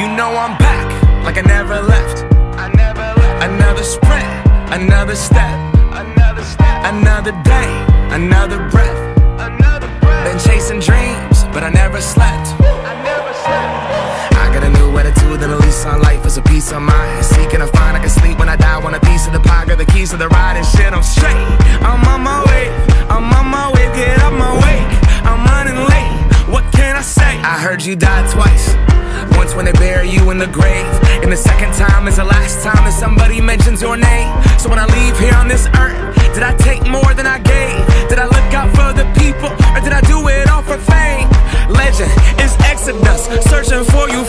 You know I'm back, like I never left. I never left. Another sprint, another step, Another step, another day, another breath. another breath. Been chasing dreams, but I never slept. I never slept. I got a new attitude and a lease on life is a piece of mind. Seeking to find I can sleep when I die. Want a piece of the pie, got the keys to the ride and shit. I'm straight. I'm on my way. I'm on my way. Get up my way. I'm running late. What can I say? I heard you died twice. Once when they bury you in the grave, and the second time is the last time that somebody mentions your name. So when I leave here on this earth, did I take more than I gave? Did I look out for the people, or did I do it all for fame? Legend is Exodus, searching for you